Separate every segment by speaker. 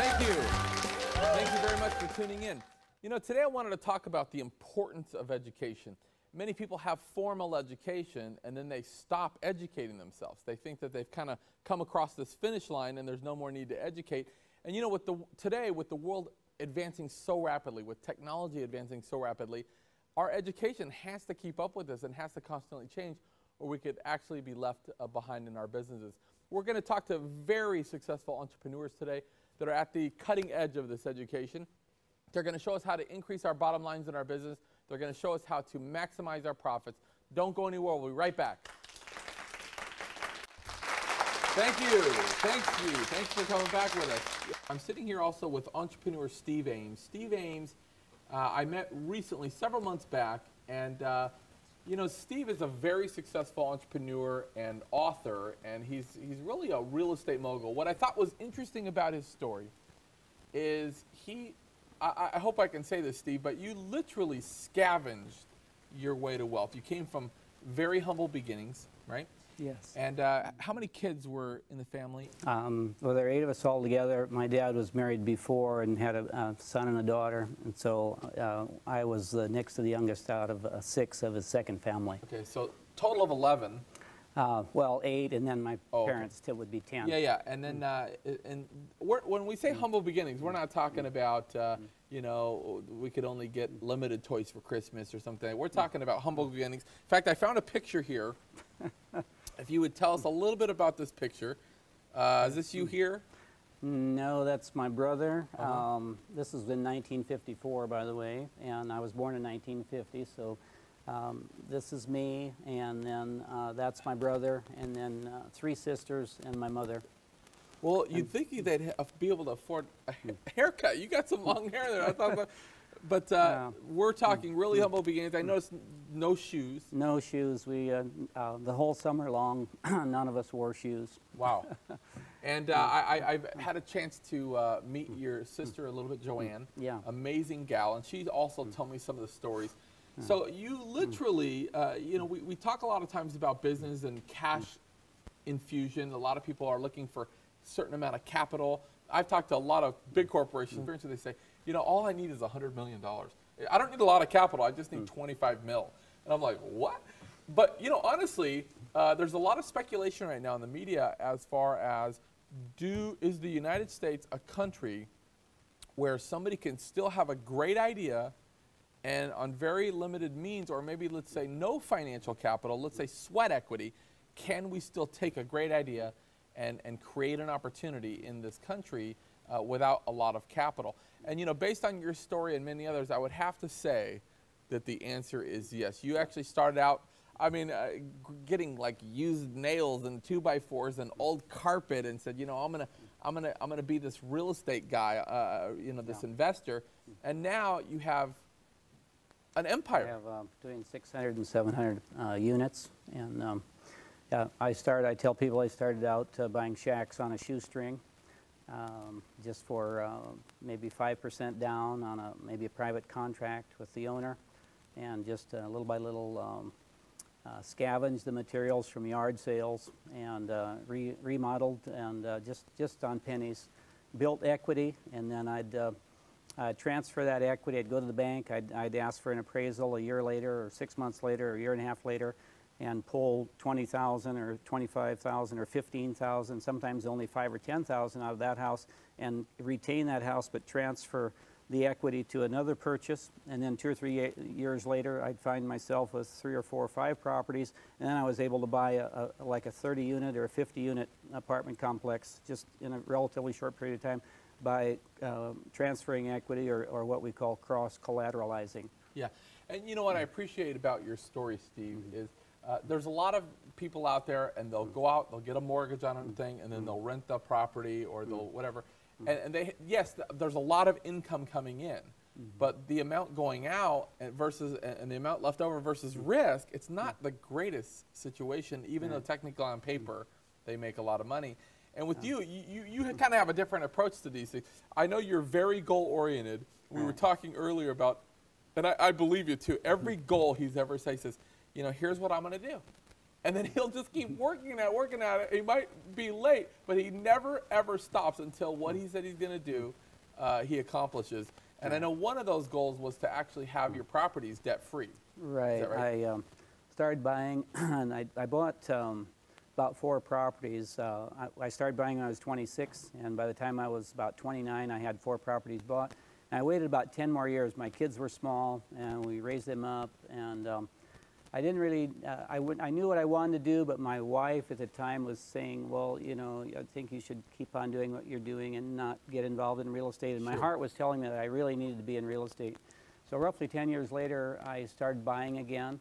Speaker 1: Thank you. Thank you very much for tuning in. You know, today I wanted to talk about the importance of education. Many people have formal education and then they stop educating themselves. They think that they've kind of come across this finish line and there's no more need to educate. And you know, with the, today, with the world advancing so rapidly, with technology advancing so rapidly, our education has to keep up with this and has to constantly change or we could actually be left uh, behind in our businesses. We're going to talk to very successful entrepreneurs today that are at the cutting edge of this education. They're going to show us how to increase our bottom lines in our business. They're going to show us how to maximize our profits. Don't go anywhere. We'll be right back. Thank you. Thank you. Thanks for coming back with us. I'm sitting here also with entrepreneur Steve Ames. Steve Ames, uh, I met recently, several months back, and uh, you know, Steve is a very successful entrepreneur and author, and he's, he's really a real estate mogul. What I thought was interesting about his story is he, I, I hope I can say this, Steve, but you literally scavenged your way to wealth. You came from very humble beginnings, right?
Speaker 2: Yes.
Speaker 1: And uh, how many kids were in the family?
Speaker 2: Um, well, there are eight of us all together. My dad was married before and had a, a son and a daughter, and so uh, I was the next to the youngest out of uh, six of his second family.
Speaker 1: Okay, so total of 11.
Speaker 2: Uh, well, eight, and then my
Speaker 1: Oh,
Speaker 2: parents t- would be ten.
Speaker 1: Yeah, yeah, and then uh, and we're, when we say humble beginnings, we're not talking about uh, you know we could only get limited toys for Christmas or something. We're talking about humble beginnings. In fact, I found a picture here. if you would tell us a little bit about this picture, uh, is this you here?
Speaker 2: No, that's my brother.
Speaker 1: Uh-huh.
Speaker 2: Um, this is in 1954, by the way, and I was born in 1950. So um, this is me, and then uh, that's my brother, and then uh, three sisters and my mother.
Speaker 1: Well, you'd think they'd be able to afford a haircut. You got some long hair there. I thought, that- but uh,
Speaker 2: Yeah.
Speaker 1: we're talking really humble beginnings. I noticed n- no shoes.
Speaker 2: No shoes. We uh, uh, the whole summer long, none of us wore shoes.
Speaker 1: Wow. And uh, I, I, I've had a chance to uh, meet your sister a little bit, Joanne.
Speaker 2: Yeah.
Speaker 1: Amazing gal. And she also told me some of the stories. So you literally, uh, you know, we, we talk a lot of times about business and cash infusion. A lot of people are looking for a certain amount of capital. I've talked to a lot of big corporations. They say, you know, all I need is $100 million. I don't need a lot of capital. I just need 25 mil. And I'm like, what? But, you know, honestly, uh, there's a lot of speculation right now in the media as far as do is the United States a country where somebody can still have a great idea and on very limited means, or maybe let's say no financial capital, let's say sweat equity, can we still take a great idea and, and create an opportunity in this country uh, without a lot of capital? And you know, based on your story and many others, I would have to say that the answer is yes. You actually started out, I mean, uh, getting like used nails and two by fours and old carpet, and said, you know, I'm gonna, I'm gonna, I'm gonna be this real estate guy, uh, you know, this investor. And now you have an empire.
Speaker 2: I have uh, between 600 and 700 uh, units, and um, yeah, I started. I tell people I started out uh, buying shacks on a shoestring, um, just for uh, maybe five percent down on a maybe a private contract with the owner, and just uh, little by little um, uh, scavenged the materials from yard sales and uh, re- remodeled and uh, just just on pennies, built equity, and then I'd. Uh, transfer that equity. I'd go to the bank. I'd, I'd ask for an appraisal a year later, or six months later, or a year and a half later, and pull 20,000 or 25,000 or 15,000, sometimes only five or 10,000 out of that house, and retain that house, but transfer the equity to another purchase. And then two or three years later, I'd find myself with three or four or five properties, and then I was able to buy a, a, like a 30 unit or a 50 unit apartment complex just in a relatively short period of time by um, transferring equity or, or what we call cross collateralizing.
Speaker 1: Yeah, and you know what I appreciate about your story, Steve, is uh, there's a lot of people out there, and they'll go out, they'll get a mortgage on a mm-hmm. thing, and then they'll rent the property or they'll mm-hmm. whatever, mm-hmm. and, and they yes, th- there's a lot of income coming in, but the amount going out and versus and and the amount left over versus risk, it's not the greatest situation, even though technically on paper they make a lot of money. And with you, you, you, you kind of have a different approach to these things. I know you're very goal oriented. We were mm. talking earlier about, and I, I believe you too. Every mm. goal he's ever said, he says, you know, here's what I'm going to do. and then he'll just keep working at it, working at it. He might be late, but he never ever stops until what he said he's going to do, uh, he accomplishes. And I know one of those goals was to actually have your properties debt free.
Speaker 2: Right.
Speaker 1: right?
Speaker 2: I um, started buying, and I, I bought um, about four properties. Uh, I, I started buying when I was 26, and by the time I was about 29, I had four properties bought. And I waited about 10 more years. My kids were small, and we raised them up, and um, I didn't really, uh, I, would, I knew what I wanted to do, but my wife at the time was saying, well, you know, I think you should keep on doing what you're doing and not get involved in real estate. And my heart was telling me that I really needed to be in real estate. So roughly 10 years later, I started buying again.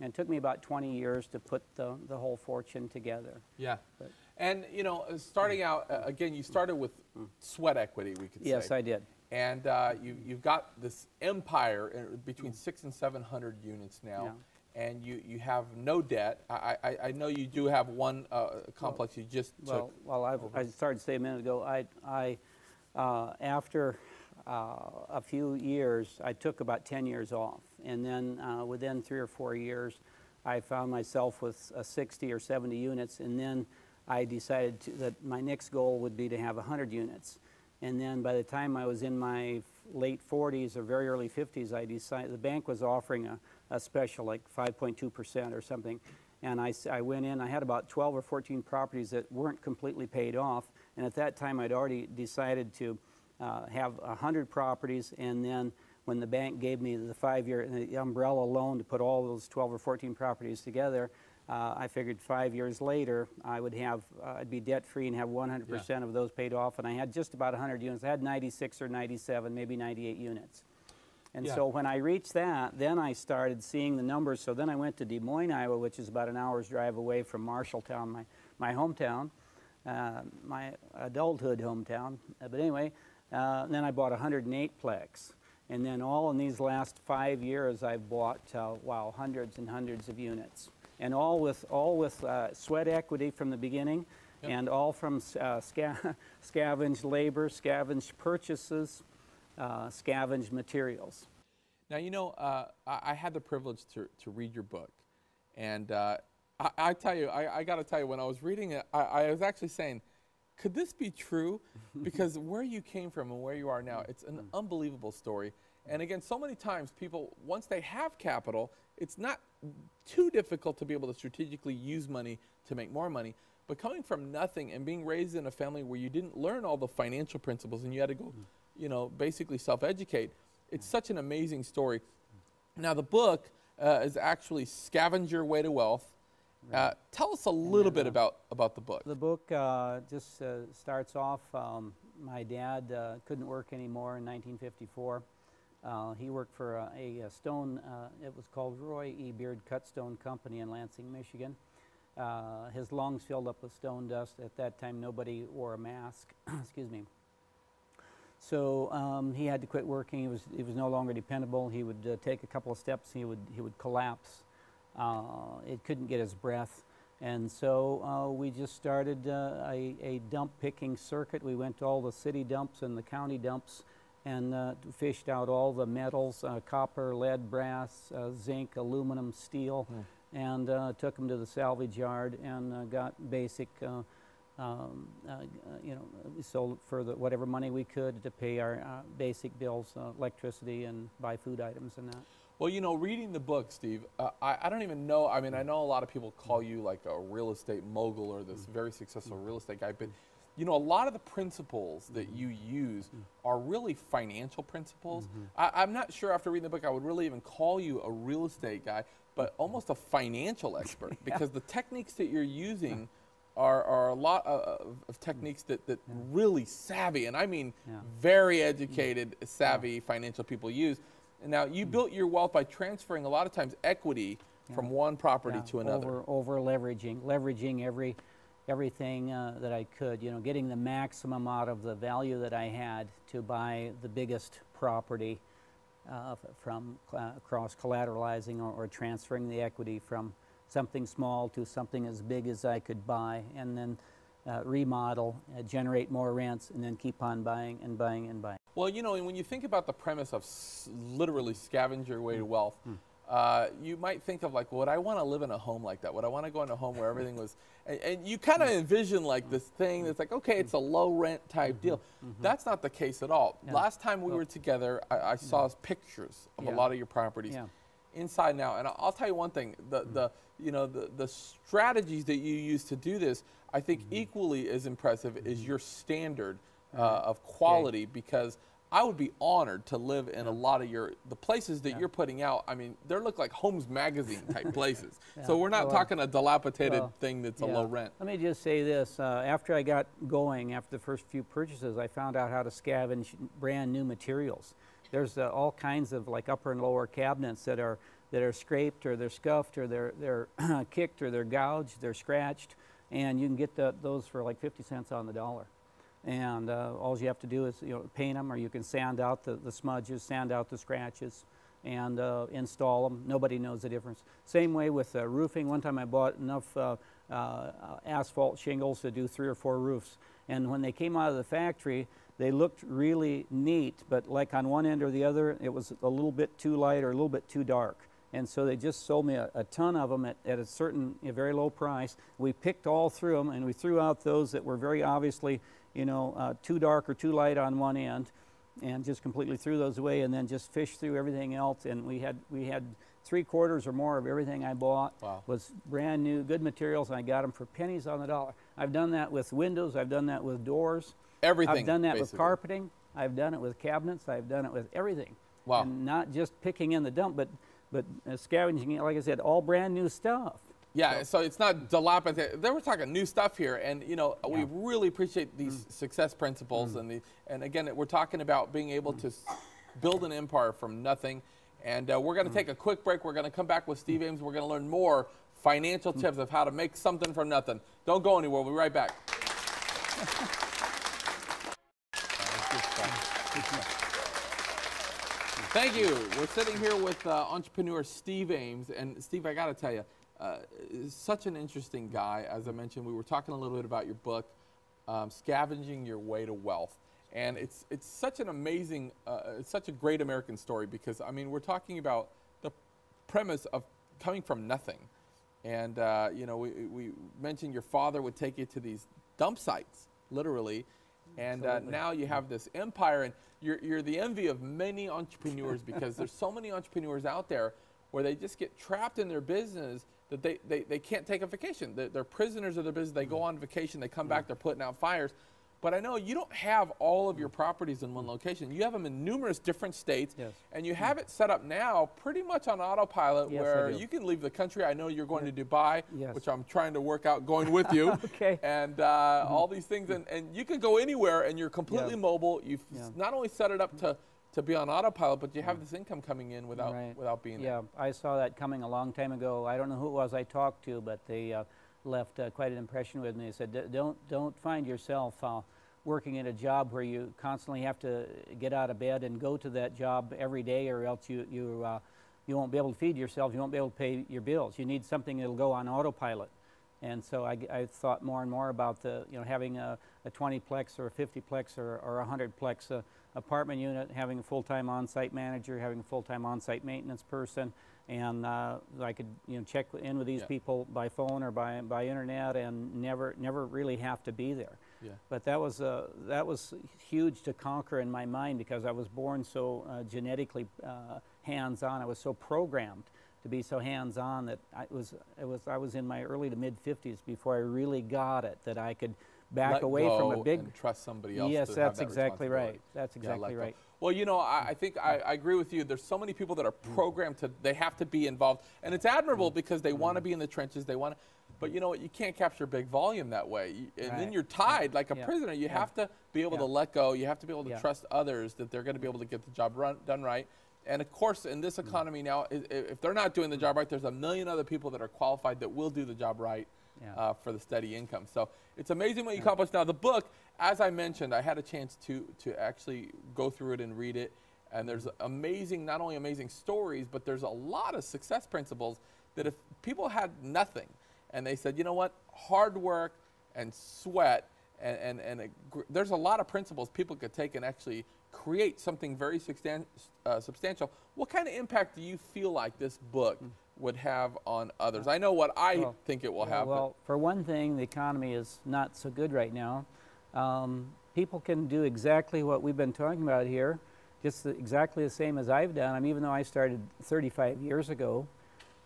Speaker 2: And it took me about 20 years to put the, the whole fortune together.
Speaker 1: Yeah.
Speaker 2: But-
Speaker 1: And you know, uh, starting out uh, again, you started with sweat equity, we could
Speaker 2: Yes,
Speaker 1: say.
Speaker 2: Yes, I did.
Speaker 1: And uh, you, you've got this empire uh, between six and seven hundred units now, and you, you have no debt. I, I, I know you do have one uh, complex you just
Speaker 2: Well,
Speaker 1: took.
Speaker 2: well I've, I started to say a minute ago, I, I uh, after uh, a few years, I took about 10 years off. And then uh, within three or four years, I found myself with uh, 60 or 70 units. And then I decided to, that my next goal would be to have 100 units. And then by the time I was in my late 40s or very early 50s, I decided the bank was offering a special like 5.2% or something. And I went in, I had about 12 or 14 properties that weren't completely paid off. And at that time, I'd already decided to uh, have 100 properties. And then when the bank gave me the five-year the umbrella loan to put all those 12 or 14 properties together, uh, I figured five years later, I would have, uh, I'd be debt-free and have 100% of those paid off. And I had just about 100 units. I had 96 or 97, maybe 98 units. And
Speaker 1: Yeah.
Speaker 2: so when I reached that, then I started seeing the numbers. So then I went to Des Moines, Iowa, which is about an hour's drive away from Marshalltown, my, my hometown, uh, my adulthood hometown. Uh, but anyway, uh, then I bought 108 plex. And then all in these last five years, I've bought, uh, wow, hundreds and hundreds of units. And all with, all with uh, sweat equity from the beginning,
Speaker 1: Yep.
Speaker 2: and all from uh, sca- scavenged labor, scavenged purchases, uh, scavenged materials.
Speaker 1: Now, you know, uh, I, I had the privilege to, to read your book. And uh, I, I tell you, I, I got to tell you, when I was reading it, I, I was actually saying, could this be true? because where you came from and where you are now, it's an unbelievable story. And again, so many times people, once they have capital, it's not too difficult to be able to strategically use money to make more money. But coming from nothing and being raised in a family where you didn't learn all the financial principles and you had to go, you know, basically self educate, it's such an amazing story. Now, the book uh, is actually Scavenge Your Way to Wealth. Uh, tell us a little bit about, about the book.
Speaker 2: The book uh, just uh, starts off. Um, my dad uh, couldn't work anymore in 1954. Uh, he worked for a, a, stone, uh, it was called Roy E. Beard Cut Stone Company in Lansing, Michigan. Uh, his lungs filled up with stone dust. At that time, nobody wore a mask. Excuse me. So um, he had to quit working. He was, he was no longer dependable. He would uh, take a couple of steps, he would, he would collapse. Uh, it couldn't get his breath. And so uh, we just started uh, a, a dump picking circuit. We went to all the city dumps and the county dumps and uh, fished out all the metals uh, copper, lead, brass, uh, zinc, aluminum, steel and uh, took them to the salvage yard and uh, got basic. Um, uh, uh, you know, we sold for the, whatever money we could to pay our uh, basic bills, uh, electricity, and buy food items and that.
Speaker 1: Well, you know, reading the book, Steve, uh, I, I don't even know. I mean, I know a lot of people call you like a real estate mogul or this very successful real estate guy, but you know, a lot of the principles that you use are really financial principles. I, I'm not sure after reading the book I would really even call you a real estate guy, but almost a financial expert because the techniques that you're using are, are a lot of, of techniques that, that really savvy, and I mean
Speaker 2: Yeah.
Speaker 1: very educated, savvy financial people use. And now you built your wealth by transferring a lot of times equity from one property
Speaker 2: Yeah,
Speaker 1: to another.
Speaker 2: Over, over leveraging, leveraging every, everything uh, that I could. You know, getting the maximum out of the value that I had to buy the biggest property uh, from uh, cross collateralizing or, or transferring the equity from something small to something as big as I could buy, and then uh, remodel, uh, generate more rents, and then keep on buying and buying and buying.
Speaker 1: Well, you know, and when you think about the premise of s- literally scavenge your way to mm. wealth, mm. uh, you might think of like, would I want to live in a home like that? Would I want to go in a home where everything was, and, and you kind of mm. envision like this thing that's like, okay, it's a low rent type mm-hmm. deal. Mm-hmm. That's not the case at all.
Speaker 2: Yeah.
Speaker 1: Last time we
Speaker 2: Well-
Speaker 1: were together, I, I saw pictures of a lot of your properties
Speaker 2: Yeah.
Speaker 1: inside now. And I'll tell you one thing: the the you know the the strategies that you use to do this, I think equally as impressive is your standard uh, of quality. Because I would be honored to live in a lot of your the places that you're putting out. I mean, they look like Homes Magazine type places. So we're not
Speaker 2: Well,
Speaker 1: talking a dilapidated
Speaker 2: well,
Speaker 1: thing that's a low rent.
Speaker 2: Let me just say this. Uh, after I got going, after the first few purchases, I found out how to scavenge brand new materials. There's uh, all kinds of like upper and lower cabinets that are that are scraped or they're scuffed or they're they're kicked or they're gouged, they're scratched, and you can get the, those for like 50 cents on the dollar. And uh, all you have to do is you know paint them, or you can sand out the, the smudges, sand out the scratches, and uh, install them. Nobody knows the difference. Same way with uh, roofing. One time I bought enough uh, uh, asphalt shingles to do three or four roofs, and when they came out of the factory, they looked really neat, but like on one end or the other, it was a little bit too light or a little bit too dark. And so they just sold me a, a ton of them at, at a certain, a very low price. We picked all through them and we threw out those that were very obviously, you know, uh, too dark or too light on one end and just completely threw those away and then just fished through everything else. And we had, we had three quarters or more of everything I bought
Speaker 1: Wow.
Speaker 2: was brand new, good materials, and I got them for pennies on the dollar. I've done that with windows, I've done that with doors.
Speaker 1: Everything.
Speaker 2: I've done that with carpeting. I've done it with cabinets. I've done it with everything.
Speaker 1: Wow.
Speaker 2: And not just picking in the dump, but but uh, scavenging. Like I said, all brand new stuff.
Speaker 1: Yeah, so it's not dilapidated. They were talking new stuff here, and you know we
Speaker 2: Yeah. Mm.
Speaker 1: really appreciate these success principles, and the and again we're talking about being able to build an empire from nothing. And uh, we're
Speaker 2: Mm.
Speaker 1: going to take a quick break. We're going to come back with Steve Ames. We're going to learn more financial
Speaker 2: Mm.
Speaker 1: tips of how to make something from nothing. Don't go anywhere. We'll be right back. Thank you. We're sitting here with uh, entrepreneur Steve Ames, and Steve, I got to tell you, uh, such an interesting guy. As I mentioned, we were talking a little bit about your book, um, "Scavenging Your Way to Wealth," and it's it's such an amazing, uh, it's such a great American story because I mean, we're talking about the premise of coming from nothing, and uh, you know, we, we mentioned your father would take you to these dump sites, literally, and uh, now you have this empire, and you're, you're the envy of many entrepreneurs because there's so many entrepreneurs out there where they just get trapped in their business that they, they, they can't take a vacation. They're, they're prisoners of their business. They go on vacation, they come back, they're putting out fires. But I know you don't have all of your properties in one location. You have them in numerous different states,
Speaker 2: Yes.
Speaker 1: and you have it set up now pretty much on autopilot
Speaker 2: Yes,
Speaker 1: where you can leave the country. I know you're going to Dubai,
Speaker 2: Yes.
Speaker 1: which I'm trying to work out going with you
Speaker 2: Okay.
Speaker 1: and uh, all these things, and, and you can go anywhere, and you're completely
Speaker 2: Yeah.
Speaker 1: mobile. You've
Speaker 2: Yeah.
Speaker 1: not only set it up to, to be on autopilot, but you have this income coming in without
Speaker 2: Right.
Speaker 1: without being there.
Speaker 2: Yeah, I saw that coming a long time ago. I don't know who it was I talked to, but the uh, left uh, quite an impression with me. He said, "D- "Don't don't find yourself uh, working in a job where you constantly have to get out of bed and go to that job every day, or else you you uh, you won't be able to feed yourself. You won't be able to pay your bills. You need something that'll go on autopilot." And so I thought more and more about the, you know, having a, a 20-plex or a 50-plex or, or a 100-plex uh, apartment unit, having a full-time on-site manager, having a full-time on-site maintenance person, and uh, I could, you know, check in with these
Speaker 1: Yeah.
Speaker 2: people by phone or by, by internet and never, never really have to be there.
Speaker 1: Yeah.
Speaker 2: But that was, uh, that was huge to conquer in my mind because I was born so uh, genetically uh, hands-on. I was so programmed to be so hands-on that I was, it was, I was in my early to mid 50s before I really got it that I could back
Speaker 1: Let
Speaker 2: away from a big.
Speaker 1: and trust somebody else.
Speaker 2: Yes, that's
Speaker 1: that
Speaker 2: exactly right. That's
Speaker 1: Yeah,
Speaker 2: exactly
Speaker 1: go.
Speaker 2: right.
Speaker 1: Well, you know, I, I think I, I agree with you. There's so many people that are
Speaker 2: Mm.
Speaker 1: programmed to, they have to be involved. And it's admirable because they want to be in the trenches. They want to, but you know what? You can't capture big volume that way. You, and then you're tied like a
Speaker 2: Yeah.
Speaker 1: prisoner. You
Speaker 2: Yeah.
Speaker 1: have to be able to let go. You have to be able to
Speaker 2: Yeah.
Speaker 1: trust others that they're going to be able to get the job run, done right. And of course, in
Speaker 2: Mm.
Speaker 1: this economy now, if they're not doing the job right, there's a million other people that are qualified that will do the job right
Speaker 2: Yeah.
Speaker 1: uh, for the steady income. So it's amazing what you accomplished. Now the book, as I mentioned, I had a chance to to actually go through it and read it. And there's amazing, not only amazing stories, but there's a lot of success principles that if people had nothing and they said, you know what, hard work and sweat and and, and there's a lot of principles people could take and actually create something very substan- uh, substantial. What kind of impact do you feel like this book would have on others? I know what I.
Speaker 2: Well,
Speaker 1: think it will have.
Speaker 2: Well, for one thing, the economy is not so good right now. Um, people can do exactly what we've been talking about here, just the, exactly the same as I've done. I mean, even though I started 35 years ago,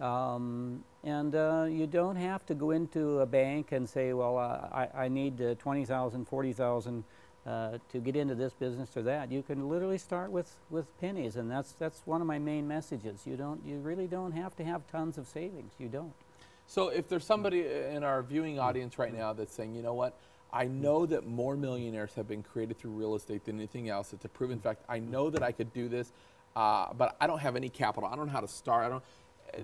Speaker 2: um, and uh, you don't have to go into a bank and say, well, uh, I, I need uh, 20,000, 40,000 uh, to get into this business or that. You can literally start with, with pennies, and that's, that's one of my main messages. You, don't, you really don't have to have tons of savings. You don't.
Speaker 1: So if there's somebody in our viewing audience right now that's saying, you know what, I know that more millionaires have been created through real estate than anything else. It's a proven fact. I know that I could do this, uh, but I don't have any capital. I don't know how to start. I don't. uh,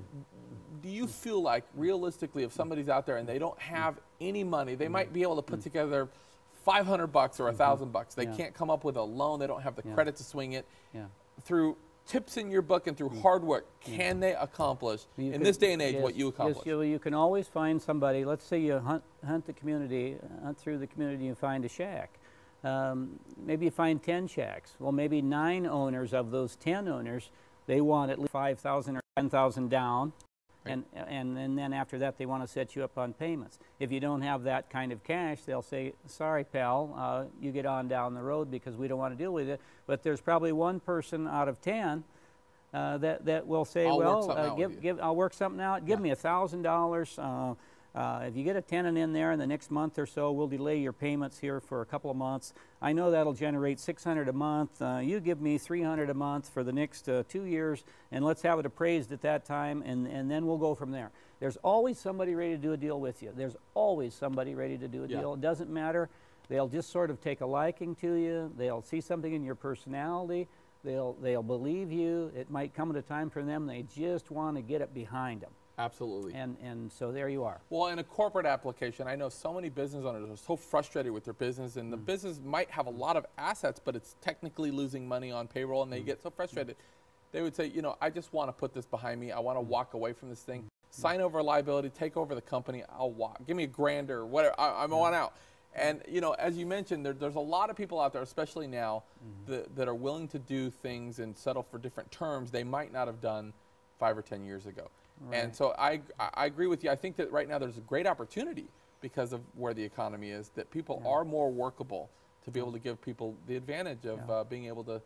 Speaker 1: Do you feel like realistically, if somebody's out there and they don't have any money, they might be able to put together 500 bucks or a thousand bucks. They
Speaker 2: Yeah.
Speaker 1: can't come up with a loan. They don't have the
Speaker 2: Yeah.
Speaker 1: credit to swing it.
Speaker 2: Yeah.
Speaker 1: Through tips in your book and through hard work, can they accomplish
Speaker 2: You
Speaker 1: in
Speaker 2: can-
Speaker 1: this day and age
Speaker 2: yes,
Speaker 1: what you
Speaker 2: yes,
Speaker 1: accomplish?
Speaker 2: you, you can always find somebody. Let's say you hunt, hunt the community, hunt through the community and find a shack. Um, maybe you find 10 shacks. Well, maybe nine owners of those 10 owners, they want at least 5,000 or 10,000 down. And, and, and then after that, they want to set you up on payments. If you don't have that kind of cash, they'll say, sorry, pal, uh, you get on down the road because we don't want to deal with it. But there's probably one person out of 10 uh, that, that will say,
Speaker 1: I'll
Speaker 2: well, uh, give, give, I'll work something out. Give
Speaker 1: Yeah.
Speaker 2: me a thousand dollars. Uh, If you get a tenant in there in the next month or so, we'll delay your payments here for a couple of months. I know that'll generate 600 a month. Uh, you give me 300 a month for the next uh, two years, and let's have it appraised at that time, and, and then we'll go from there. There's always somebody ready to do a deal with you. There's always somebody ready to do a
Speaker 1: Yeah.
Speaker 2: deal. It doesn't matter. They'll just sort of take a liking to you. They'll see something in your personality. They'll, they'll believe you. It might come at a time for them they just want to get it behind them.
Speaker 1: Absolutely.
Speaker 2: And, and so there you are.
Speaker 1: Well, in a corporate application, I know so many business owners are so frustrated with their business, and the
Speaker 2: Mm.
Speaker 1: business might have a lot of assets, but it's technically losing money on payroll,
Speaker 2: Mm.
Speaker 1: and they get so frustrated. They would say, you know, I just want to put this behind me. I want to
Speaker 2: Mm.
Speaker 1: walk away from this thing. Sign over liability, take over the company. I'll walk. Give me a grand or whatever. I, I'm on out. And you know, as you mentioned, there, there's a lot of people out there, especially now,
Speaker 2: Mm-hmm.
Speaker 1: that, that are willing to do things and settle for different terms they might not have done five or ten years ago. And so I, I agree with you. I think that right now there's a great opportunity because of where the economy is that people are more workable to be able to give people the advantage of
Speaker 2: Yeah.
Speaker 1: uh, being able to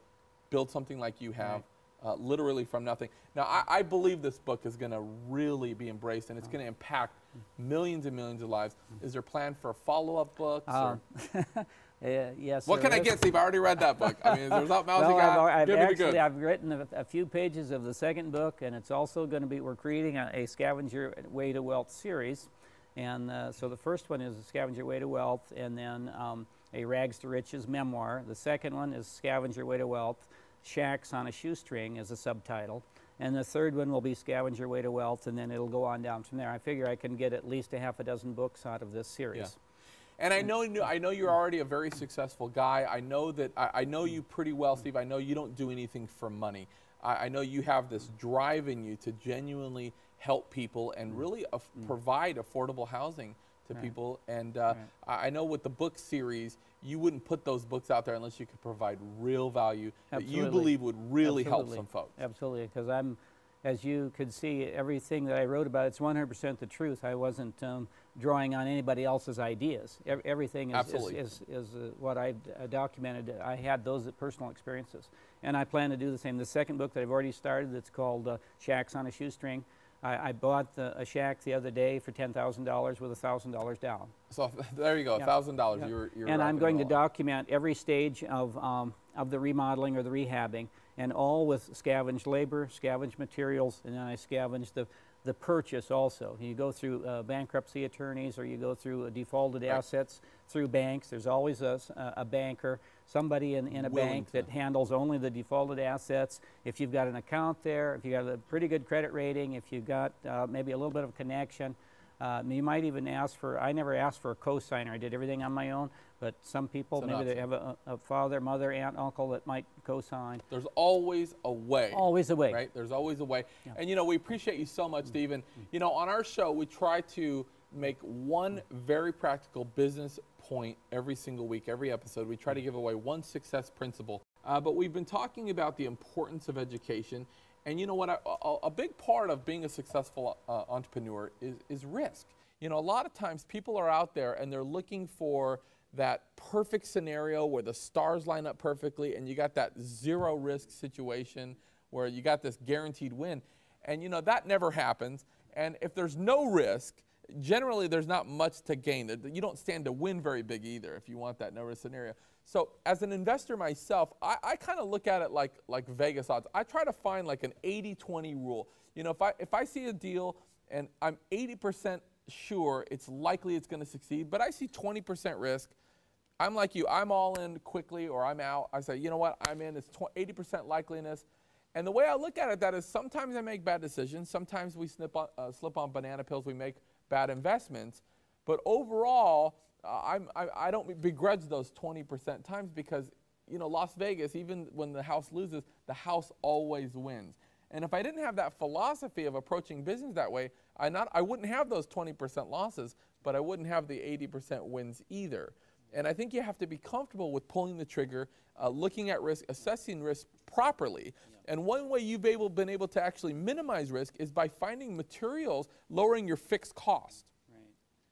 Speaker 1: build something like you have. Uh, literally from nothing. Now, I, I believe this book is going to really be embraced and it's going to impact millions and millions of lives. Is there a plan for follow-up books? or-
Speaker 2: Um, Uh, yes.
Speaker 1: what can I
Speaker 2: is.
Speaker 1: get, Steve? I already read that book. I mean, there's else you
Speaker 2: Well, I've. I've
Speaker 1: Give me the
Speaker 2: actually. I've written a, a few pages of the second book, and it's also going to be we're creating a, a scavenge your way to wealth series, and uh, so the first one is a scavenge your way to wealth, and then um, a rags to riches memoir. The second one is scavenge your way to wealth, shacks on a shoestring as a subtitle. And the third one will be Scavenge Your Way to Wealth, and then it'll go on down from there. I figure I can get at least a half a dozen books out of this series.
Speaker 1: And I know, I know you're already a very successful guy. I know that I, I know you pretty well, Steve. I know you don't do anything for money. I, I know you have this drive in you to genuinely help people and really af- provide affordable housing to
Speaker 2: Right.
Speaker 1: people. And uh, I I know with the book series, you wouldn't put those books out there unless you could provide real value that you believe would really help some folks.
Speaker 2: Absolutely, because I'm, as you could see, everything that I wrote about, it's 100% the truth. I wasn't um, drawing on anybody else's ideas. Ev- everything is, is, is, is uh, what I've uh, documented. I had those personal experiences. And I plan to do the same. The second book that I've already started, that's called uh, Shacks on a Shoestring, I, I bought the, a shack the other day for $10,000 with $1,000 down.
Speaker 1: So there you go,
Speaker 2: Yeah.
Speaker 1: thousand dollars.
Speaker 2: Yeah.
Speaker 1: You're, you're
Speaker 2: and I'm going to document every stage of, um, of the remodeling or the rehabbing, and all with scavenged labor, scavenged materials, and then I scavenge the, the purchase also. You go through uh, bankruptcy attorneys or you go through uh, defaulted
Speaker 1: Right.
Speaker 2: assets through banks. There's always a, a banker, somebody in, in a
Speaker 1: Willing
Speaker 2: bank
Speaker 1: to.
Speaker 2: that handles only the defaulted assets. If you've got an account there, if you've got a pretty good credit rating, if you've got uh, maybe a little bit of connection, uh, you might even ask for, I never asked for a cosigner. I did everything on my own, but some people, maybe they have a, a father, mother, aunt, uncle that might cosign.
Speaker 1: There's always a way.
Speaker 2: Always a way.
Speaker 1: right? There's always a way.
Speaker 2: Yeah.
Speaker 1: And you know, we appreciate you so much, Stephen. You know, on our show, we try to make one very practical business point every single week, every episode. We try to give away one success principle. Uh, but we've been talking about the importance of education. And you know what? A, a, a big part of being a successful uh, entrepreneur is, is risk. You know, a lot of times people are out there and they're looking for that perfect scenario where the stars line up perfectly and you got that zero risk situation where you got this guaranteed win. And you know, that never happens. And if there's no risk, generally there's not much to gain. You don't stand to win very big either if you want that no risk scenario. So as an investor myself, I, I kind of look at it like, like Vegas odds. I try to find like an 80-20 rule. You know, if I, if I see a deal and I'm 80% sure it's likely it's going to succeed, but I see 20% risk, I'm like you, I'm all in quickly or I'm out. I say, you know what, I'm in, it's 80% likeliness. And the way I look at it, that is sometimes I make bad decisions. Sometimes we slip on, uh, slip on banana pills, we make bad investments. But overall, uh, I, I don't begrudge those 20% times because, you know, Las Vegas, even when the house loses, the house always wins. And if I didn't have that philosophy of approaching business that way, I, not, I wouldn't have those 20% losses, but I wouldn't have the 80% wins either. And I think you have to be comfortable with pulling the trigger, uh, looking at risk, assessing risk properly. And one way you've able, been able to actually minimize risk is by finding materials lowering your fixed cost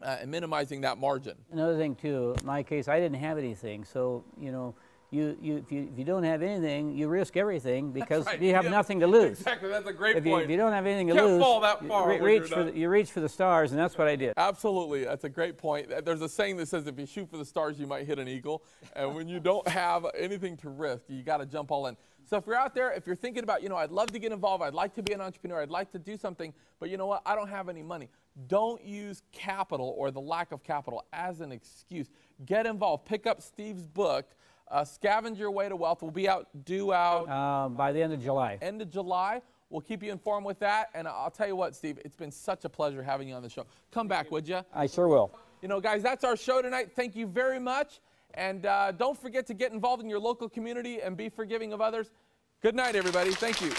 Speaker 1: uh, and minimizing that margin.
Speaker 2: Another thing too, in my case, I didn't have anything, so, you know, you, you, if, you, if you don't have anything, you risk everything because
Speaker 1: right.
Speaker 2: you have
Speaker 1: Yeah.
Speaker 2: nothing to lose.
Speaker 1: Exactly, that's a great
Speaker 2: If you,
Speaker 1: point.
Speaker 2: if you don't have anything to
Speaker 1: Can't
Speaker 2: lose,
Speaker 1: fall that far you're
Speaker 2: reach for the, you reach for the stars, and that's what I did.
Speaker 1: Absolutely, that's a great point. There's a saying that says if you shoot for the stars, you might hit an eagle. And when you don't have anything to risk, you got to jump all in. So if you're out there, if you're thinking about, you know, I'd love to get involved, I'd like to be an entrepreneur, I'd like to do something, but you know what, I don't have any money. Don't use capital or the lack of capital as an excuse. Get involved. Pick up Steve's book, uh, Scavenge Your Way to Wealth. Will be out due out
Speaker 2: Uh, by the end of July.
Speaker 1: end of July. We'll keep you informed with that. And I'll tell you what, Steve, it's been such a pleasure having you on the show. Come back, would you?
Speaker 2: I sure will.
Speaker 1: You know, guys, that's our show tonight. Thank you very much. And uh, don't forget to get involved in your local community and be forgiving of others. Good night, everybody. Thank you.